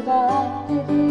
survive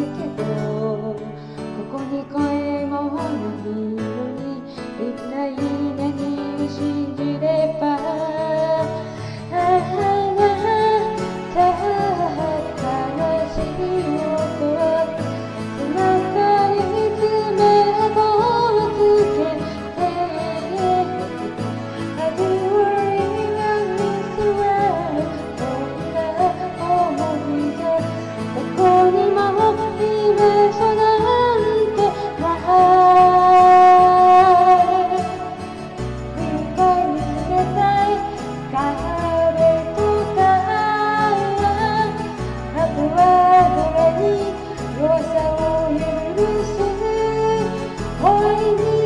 you.